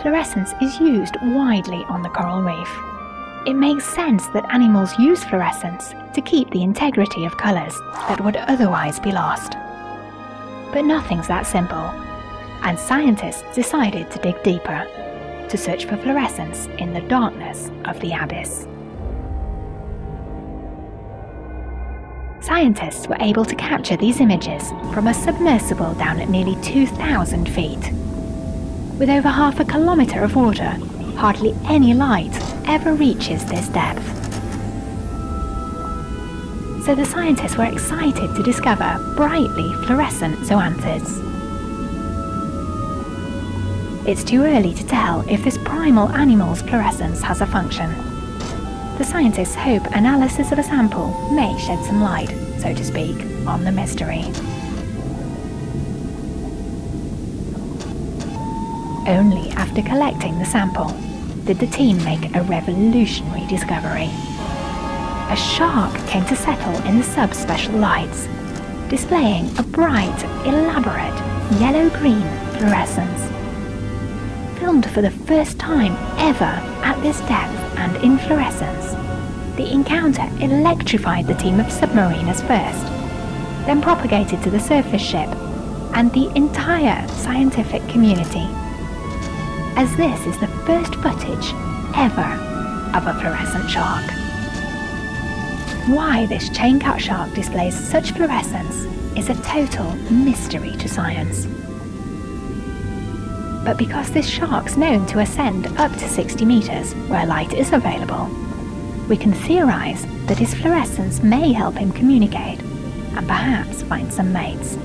fluorescence is used widely on the coral reef. It makes sense that animals use fluorescence to keep the integrity of colours that would otherwise be lost. But nothing's that simple, and scientists decided to dig deeper to search for fluorescence in the darkness of the abyss. Scientists were able to capture these images from a submersible down at nearly 2,000 feet. With over half a kilometre of water, hardly any light ever reaches this depth. So the scientists were excited to discover brightly fluorescent zoanthids. It's too early to tell if this primal animal's fluorescence has a function. The scientists hope analysis of a sample may shed some light, so to speak, on the mystery. Only after collecting the sample did the team make a revolutionary discovery. A shark came to settle in the subspecial lights, displaying a bright, elaborate yellow-green fluorescence filmed for the first time ever at this depth and in fluorescence. The encounter electrified the team of submariners first, then propagated to the surface ship and the entire scientific community. As this is the first footage ever of a fluorescent shark. Why this chain catshark displays such fluorescence is a total mystery to science but because this shark's known to ascend up to 60 metres where light is available, we can theorise that his fluorescence may help him communicate and perhaps find some mates.